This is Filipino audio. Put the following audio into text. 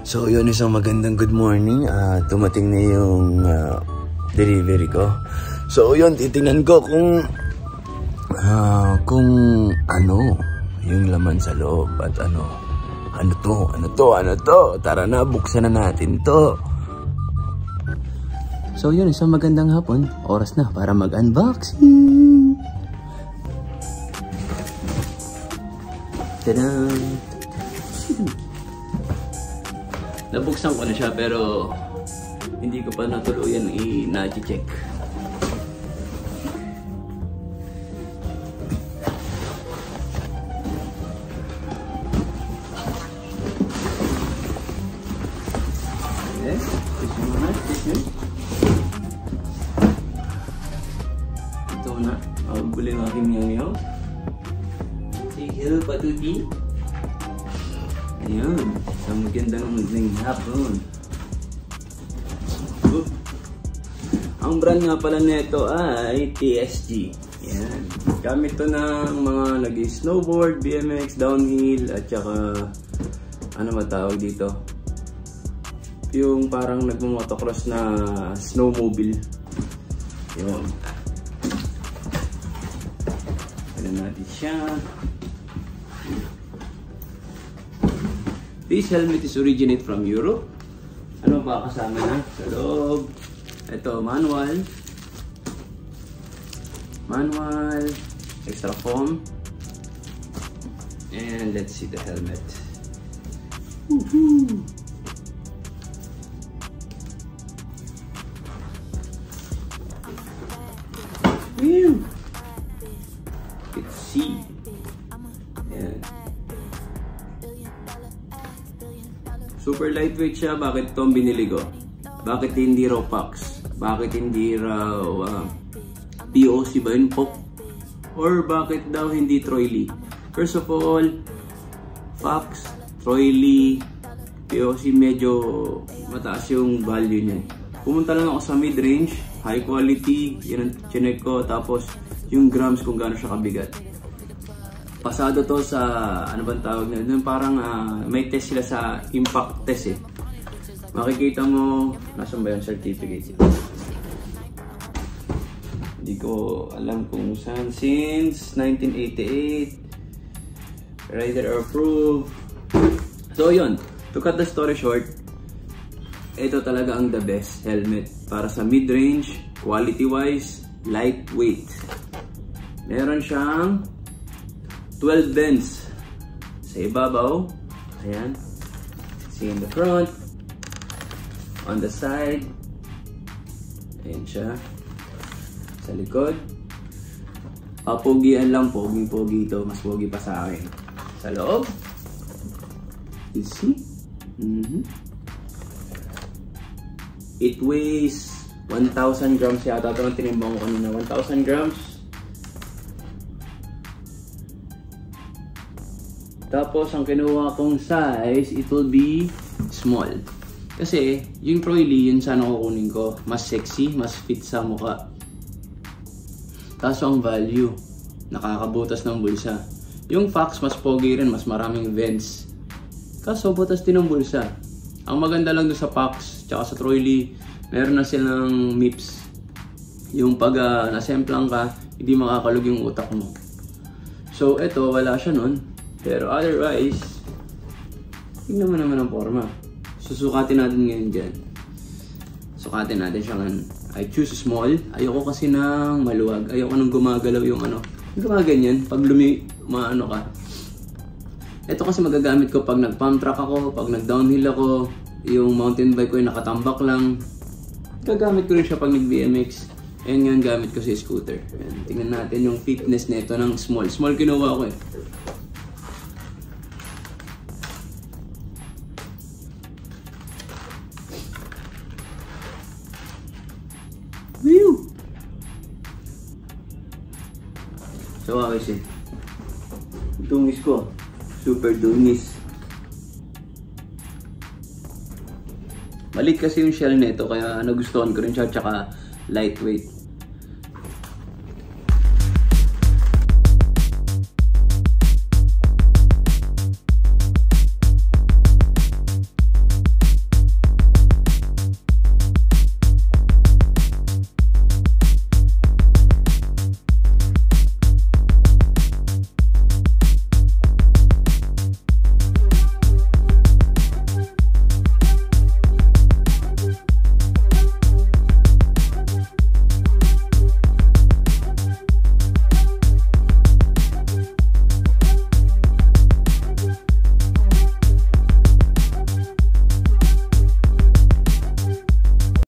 So yun isang magandang good morning. Ah, dumating na yung ah, delivery ko. So yun, titingnan ko kung ah, kung ano yung laman sa loob at ano ano to, ano to, ano to. Tara na, buksan na natin to. So yun, isang magandang hapon. Oras na para mag-unboxing. Tadaan! Nabuksan ko na siya pero hindi ko pa natuluyan muna, tissue. Ito na, magbuli ng aking yaw-yaw. Say hello, Ayun, isang magandang magandang hapon. Oop. Ang brand nga pala nito ay TSG. Yan. Gamit to ng mga nag-snowboard, BMX, downhill, at saka ano matawag dito? Yung parang nagmamotocross na snowmobile. Yun. Ano natin siya. This helmet is originate from Europe. Ano ba kasama na sa loob? Ito, manual. Manual. Extra foam. And let's see the helmet. Woohoo! Whew! Let's see. Super lightweight siya. Bakit ito ang binili ko? Bakit hindi raw PAX? Bakit hindi raw uh, POC ba yun? POC? Or bakit daw hindi Troy Lee? First of all, Fox, Troy Lee, POC medyo mataas yung value niya. Pumunta lang ako sa mid-range, high quality, yun ang chinek ko. Tapos yung grams kung gaano siya kabigat. Pasado to sa, ano bang tawag na, yung parang ah, may test sila sa impact test eh. Makikita mo, nasan ba yung certificate? Hindi ko alam kung saan. Since 1988, rider approved. So yun, to cut the story short, ito talaga ang the best helmet para sa mid-range, quality-wise, lightweight. Meron siyang 12 bends sa ibabaw. Ayan. See in the front. On the side. Ayan siya. Sa likod. Papugian lang. Poging-pogi ito. Mas pogi pa sa akin. Sa loob. You see? Mm-hmm. It weighs 1,000 grams yata. Ito ang tinimbang ko kanina. 1,000 grams. Tapos, ang kinuha kong size, it will be small. Kasi, yung Lee, yun sana kukunin ko. Mas sexy, mas fit sa mukha. Kaso ang value, nakakabutas ng bulsa. Yung Fox, mas pogi rin, mas maraming vents. Kaso, butas din ng bulsa. Ang maganda lang doon sa Fox, tsaka sa Troy Lee, meron na silang MIPS. Yung pag uh, nasemplang ka, hindi makakalog yung utak mo. So, eto, wala siya nun. Pero otherwise, tingnan mo naman ang forma. Susukatin natin ngayon dyan. Sukatin natin siya ngayon. I choose small. Ayoko kasi ng maluwag. Ayoko nang gumagalaw yung ano. Gumaganyan. Pag lumi, maano ka. Ito kasi magagamit ko pag nag-pump track ako, pag nag-downhill ako, yung mountain bike ko yung nakatambak lang. Gagamit ko rin siya pag nag-BMX. Ayan nga gamit ko sa scooter. Ayan. Tingnan natin yung fitness nito ng small. Small kinuha ko eh. So, ayos eh. Dungis ko. Super dungis. Malit kasi yung shell nito kaya nagustuhan ko rin siya tsaka lightweight.